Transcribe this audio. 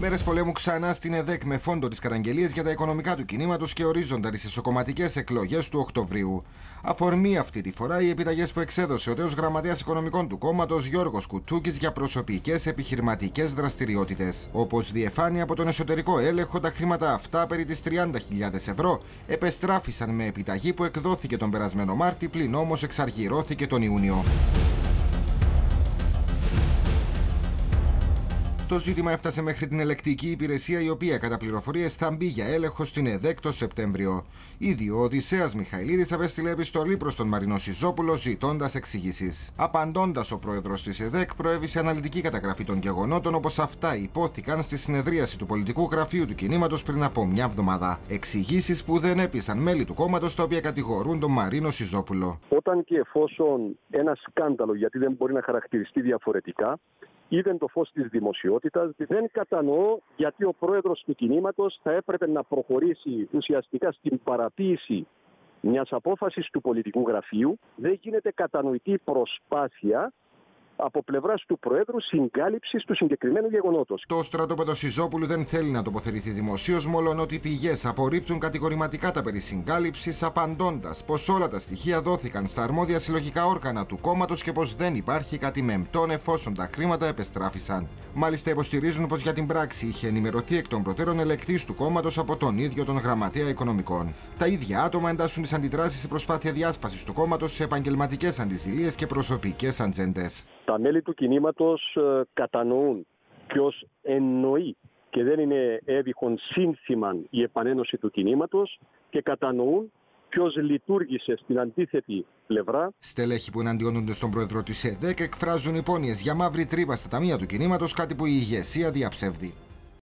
Μέρες πολέμου ξανά στην ΕΔΕΚ με φόντο τις καταγγελίες για τα οικονομικά του κινήματος και ορίζοντα τις εσωκομματικές εκλογές του Οκτωβρίου. Αφορμή αυτή τη φορά οι επιταγές που εξέδωσε ο τέος γραμματέας οικονομικών του κόμματος Γιώργος Κουτσούκη για προσωπικές επιχειρηματικές δραστηριότητες. Όπως διεφάνει από τον εσωτερικό έλεγχο, τα χρήματα αυτά περί τις 30.000 ευρώ επεστράφησαν με επιταγή που εκδόθηκε τον περασμένο Μάρτι, πλην όμως εξαργυρώθηκε τον Ιούνιο. Το ζήτημα έφτασε μέχρι την ελεκτική υπηρεσία, η οποία κατά πληροφορίες θα μπει για έλεγχο στην ΕΔΕΚ το Σεπτέμβριο. Ήδη ο Οδυσσέας Μιχαηλίδης απέστειλε επιστολή προς τον Μαρινό Σιζόπουλο ζητώντας εξηγήσεις. Απαντώντας, ο πρόεδρος της ΕΔΕΚ προέβησε αναλυτική καταγραφή των γεγονότων όπως αυτά υπόθηκαν στη συνεδρίαση του πολιτικού γραφείου του κινήματος πριν από μια εβδομάδα. Εξηγήσεις που δεν έπεισαν μέλη του κόμματος τα οποία κατηγορούν τον Μαρίνο Σιζόπουλο. Όταν και εφόσον ένα σκάνδαλο, γιατί δεν μπορεί να χαρακτηριστεί διαφορετικά, είδε το φως της δημοσιότητας. Δεν κατανοώ γιατί ο πρόεδρος του κινήματος θα έπρεπε να προχωρήσει ουσιαστικά στην παραποίηση μιας απόφασης του πολιτικού γραφείου. Δεν γίνεται κατανοητή προσπάθεια από πλευράς του Προέδρου συγκάλυψης του συγκεκριμένου γεγονότος. Το στρατόπεδο Σιζόπουλου δεν θέλει να τοποθετηθεί δημοσίως, μόλον ότι οι πηγές απορρίπτουν κατηγορηματικά τα περί συγκάλυψης, απαντώντας πως όλα τα στοιχεία δόθηκαν στα αρμόδια συλλογικά όργανα του κόμματος και πως δεν υπάρχει κάτι μεμπτόν εφόσον τα χρήματα επεστράφησαν. Μάλιστα υποστηρίζουν πως για την πράξη είχε ενημερωθεί εκ των προτέρων ελεκτής του κόμματος από τον ίδιο τον Γραμματέα Οικονομικών. Τα ίδια άτομα εντάσσουν τις αντιδράσεις σε προσπάθεια διάσπασης του κόμματος σε επαγγελματικές αντιζηλίες και προσωπικές ατζέντες. Τα μέλη του κινήματος ε, κατανοούν ποιος εννοεί και δεν είναι έβυχον σύνθημα η επανένωση του κινήματος και κατανοούν ποιος λειτουργήσε στην αντίθετη πλευρά. Στελέχοι που εναντιώνονται στον πρόεδρο της ΕΔΕΚ εκφράζουν υπόνοιες για μαύρη τρύπα στα ταμεία του κινήματος, κάτι που η ηγεσία διαψεύδει.